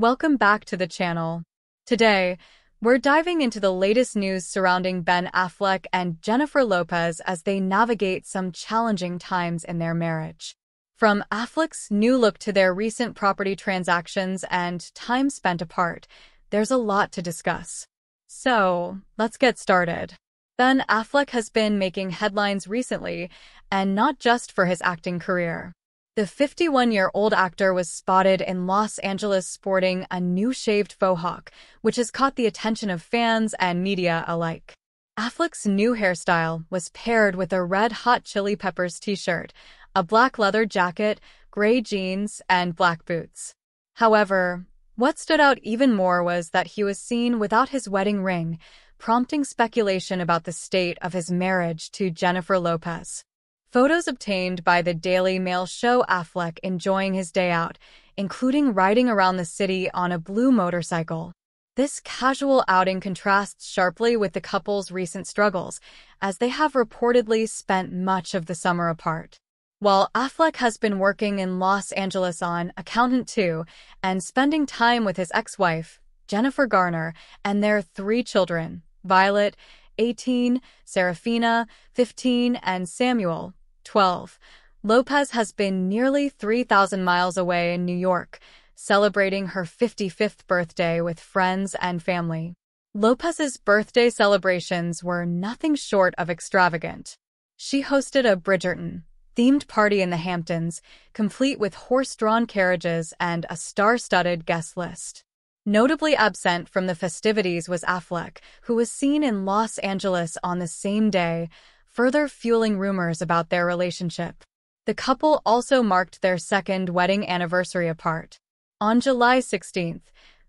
Welcome back to the channel. Today, we're diving into the latest news surrounding Ben Affleck and Jennifer Lopez as they navigate some challenging times in their marriage. From Affleck's new look to their recent property transactions and time spent apart, there's a lot to discuss. So, let's get started. Ben Affleck has been making headlines recently, and not just for his acting career. The 51-year-old actor was spotted in Los Angeles sporting a new shaved faux hawk, which has caught the attention of fans and media alike. Affleck's new hairstyle was paired with a red Hot Chili Peppers t-shirt, a black leather jacket, gray jeans, and black boots. However, what stood out even more was that he was seen without his wedding ring, prompting speculation about the state of his marriage to Jennifer Lopez. Photos obtained by the Daily Mail show Affleck enjoying his day out, including riding around the city on a blue motorcycle. This casual outing contrasts sharply with the couple's recent struggles, as they have reportedly spent much of the summer apart. While Affleck has been working in Los Angeles on Accountant 2 and spending time with his ex-wife, Jennifer Garner, and their three children, Violet, 18, Serafina, 15, and Samuel, 12. Lopez has been nearly 3,000 miles away in New York, celebrating her 55th birthday with friends and family. Lopez's birthday celebrations were nothing short of extravagant. She hosted a Bridgerton themed party in the Hamptons, complete with horse-drawn carriages and a star-studded guest list. Notably absent from the festivities was Affleck, who was seen in Los Angeles on the same day, further fueling rumors about their relationship. The couple also marked their second wedding anniversary apart. On July 16th,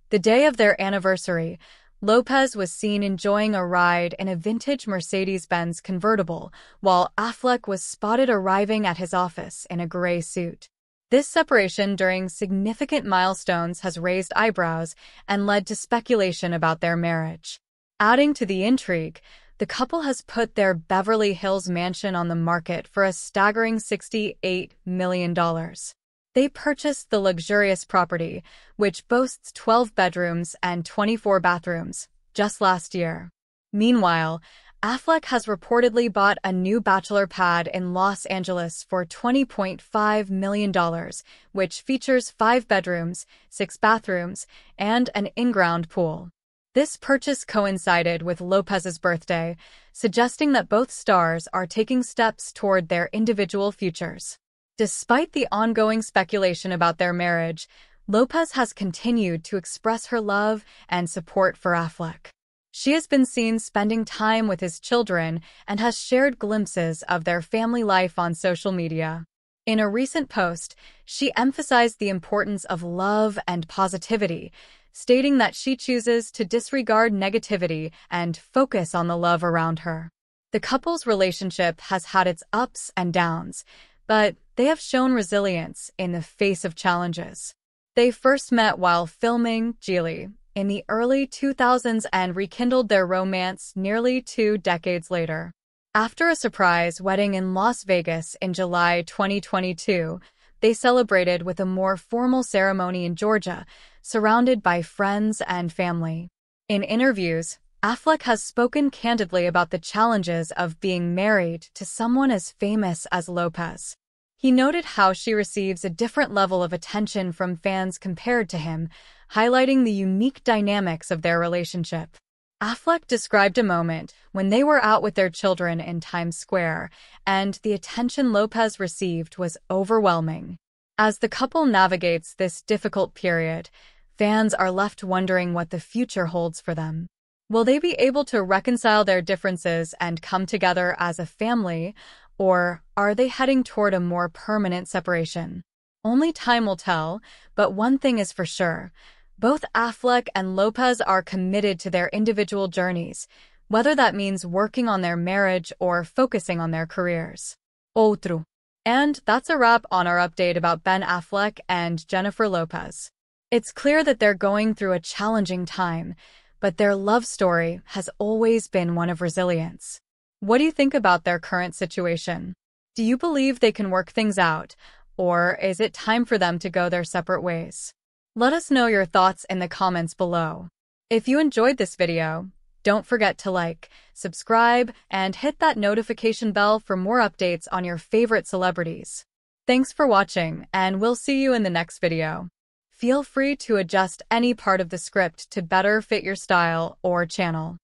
the day of their anniversary, Lopez was seen enjoying a ride in a vintage Mercedes-Benz convertible, while Affleck was spotted arriving at his office in a gray suit. This separation during significant milestones has raised eyebrows and led to speculation about their marriage. Adding to the intrigue, the couple has put their Beverly Hills mansion on the market for a staggering $68 million. They purchased the luxurious property, which boasts 12 bedrooms and 24 bathrooms, just last year. Meanwhile, Affleck has reportedly bought a new bachelor pad in Los Angeles for $20.5 million, which features five bedrooms, six bathrooms, and an in-ground pool. This purchase coincided with Lopez's birthday, suggesting that both stars are taking steps toward their individual futures. Despite the ongoing speculation about their marriage, Lopez has continued to express her love and support for Affleck. She has been seen spending time with his children and has shared glimpses of their family life on social media. In a recent post, she emphasized the importance of love and positivity, stating that she chooses to disregard negativity and focus on the love around her. The couple's relationship has had its ups and downs, but they have shown resilience in the face of challenges. They first met while filming Gigli in the early 2000s and rekindled their romance nearly two decades later. After a surprise wedding in Las Vegas in July 2022, they celebrated with a more formal ceremony in Georgia, surrounded by friends and family. In interviews, Affleck has spoken candidly about the challenges of being married to someone as famous as Lopez. He noted how she receives a different level of attention from fans compared to him, highlighting the unique dynamics of their relationship. Affleck described a moment when they were out with their children in Times Square, and the attention Lopez received was overwhelming. As the couple navigates this difficult period, fans are left wondering what the future holds for them. Will they be able to reconcile their differences and come together as a family, or are they heading toward a more permanent separation? Only time will tell, but one thing is for sure. Both Affleck and Lopez are committed to their individual journeys, whether that means working on their marriage or focusing on their careers. Outro. And that's a wrap on our update about Ben Affleck and Jennifer Lopez. It's clear that they're going through a challenging time, but their love story has always been one of resilience. What do you think about their current situation? Do you believe they can work things out, or is it time for them to go their separate ways? Let us know your thoughts in the comments below. If you enjoyed this video, don't forget to like, subscribe, and hit that notification bell for more updates on your favorite celebrities. Thanks for watching, and we'll see you in the next video. Feel free to adjust any part of the script to better fit your style or channel.